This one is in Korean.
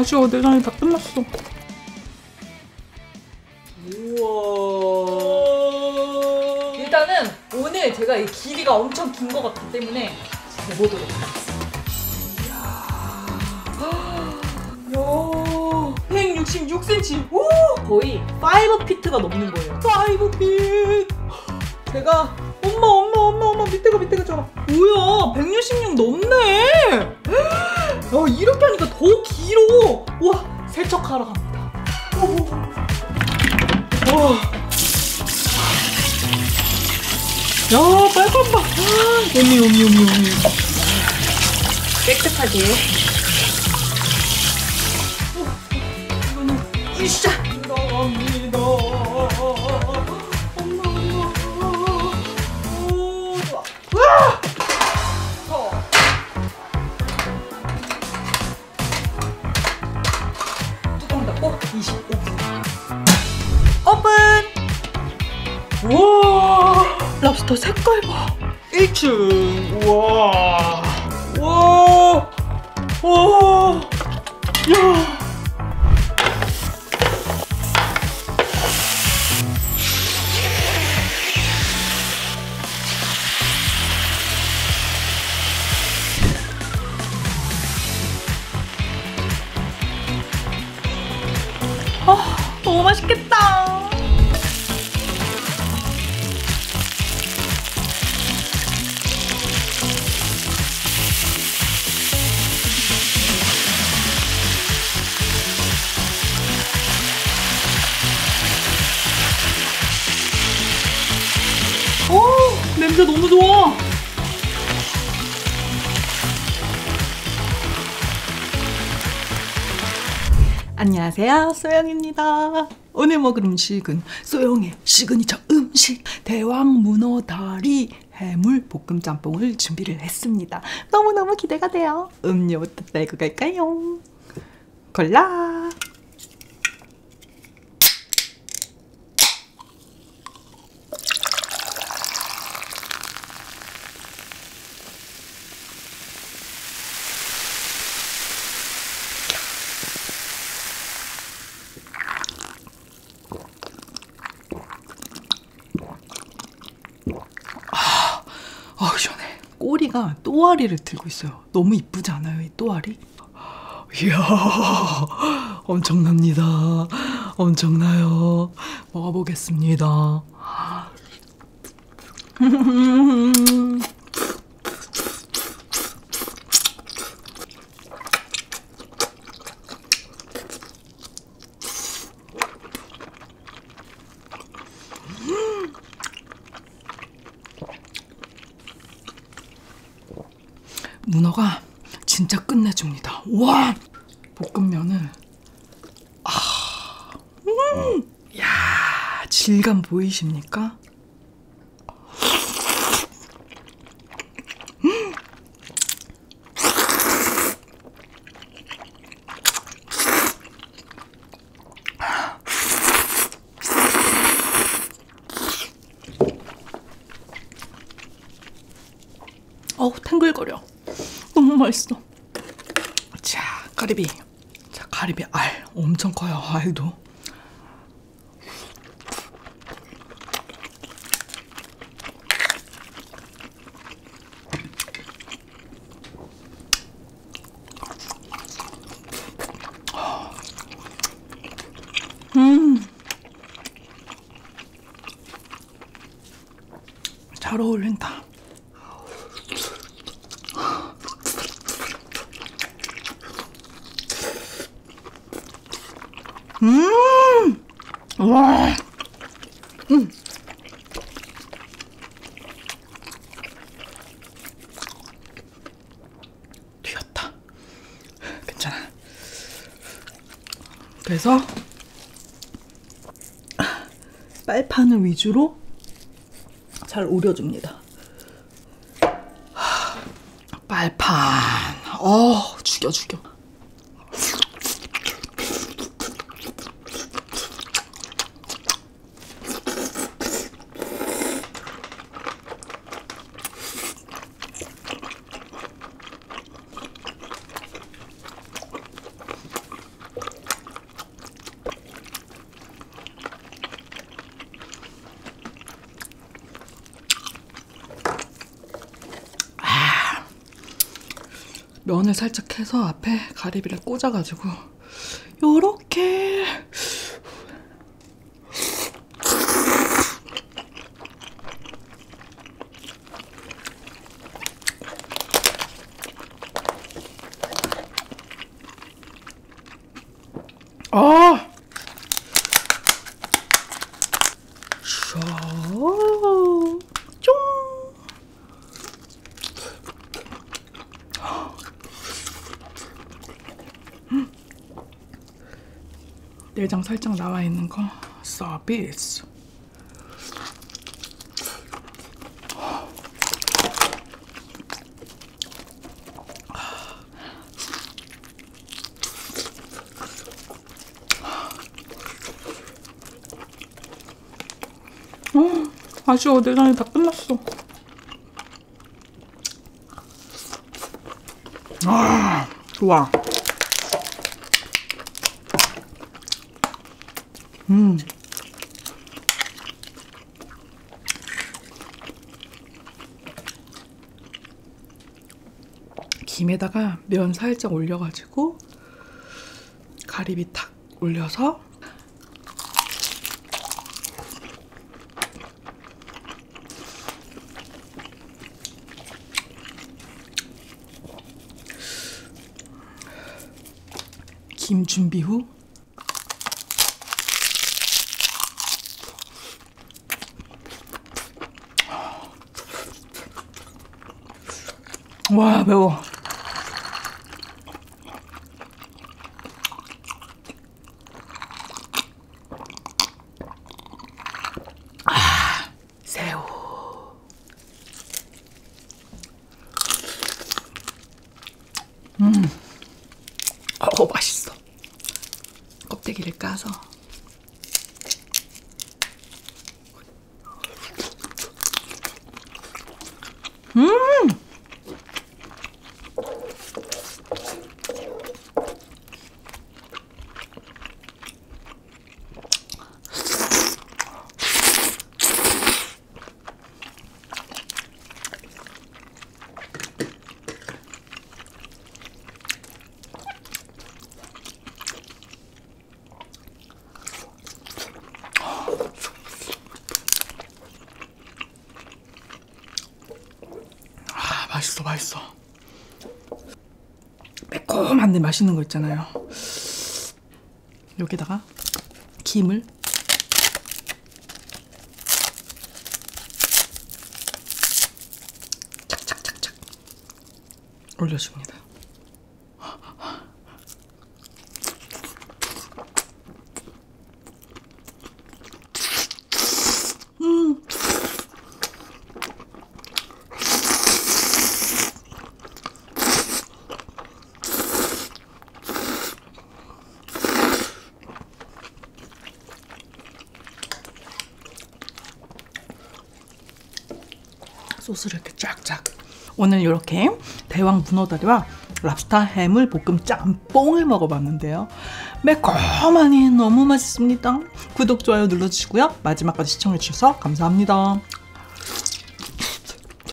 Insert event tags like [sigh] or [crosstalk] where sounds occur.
아쉬워 내장이 다 끝났어. 우와. 일단은 오늘 제가 이 길이가 엄청 긴 것 같기 때문에 재보도록 하겠습니다. [gasps] 이야. 166cm. 오! 거의 5피트가 넘는 거예요. 5핏. 제가 엄마 엄마 엄마 엄마 밑에가 밑에가 잖아 뭐야 166 넘네. 야 이렇게 하니까 더 길어. 와 세척하러 갑니다. 오. 와. 야, 빨간 밥. 오미, 오미, 오미, 오미. 깨끗하게. 이거는, 으쌰! 뚜껑 닫고 25분. 오픈! 우와! 랍스터 색깔 봐. 1층. 우와. 우와. 우와. 야. 아, 너무 맛있겠다. 오, 냄새 너무 좋아. 안녕하세요, 소영입니다. 오늘 먹을 음식은 소영의 시그니처 음식 대왕 문어 다리 해물 볶음 짬뽕을 준비를 했습니다. 너무너무 기대가 돼요. 음료부터 내고 갈까요? 골라. 아 시원해. 꼬리가 또아리를 들고 있어요. 너무 이쁘지 않아요, 이 또아리? 이야, 엄청납니다. 엄청나요. 먹어보겠습니다. 문어가 진짜 끝내줍니다. 와! 볶음면을 아, 음, 야, 질감 보이십니까? 음. 어우, 탱글거려. 너무 맛있어. 자, 가리비. 자, 가리비 알. 엄청 커요, 알도. 음. 잘 어울린다. 와! 음! 튀었다. 괜찮아. 그래서 빨판을 위주로 잘 우려줍니다. 빨판. 어, 죽여, 죽여. 면을 살짝 해서 앞에 가리비를 꽂아가지고 요렇게 아! 내장 살짝 나와 있는 거 서비스. 어, 아쉬워 내장이 다 끝났어. 아, 좋아. 음. 김에다가 면 살짝 올려가지고 가리비 탁 올려서 김 준비 후 와 매워 아 새우 음 어, 맛있어. 껍데기를 까서. 음! 아, 맛있어. 매콤한데 맛있는 거 있잖아요. 여기다가 김을 착착착착 올려줍니다. 소스를 이렇게 쫙쫙. 오늘 이렇게 대왕 문어다리와 랍스타 해물 볶음 짬뽕을 먹어봤는데요. 매콤하니 너무 맛있습니다. 구독, 좋아요 눌러주시고요. 마지막까지 시청해주셔서 감사합니다.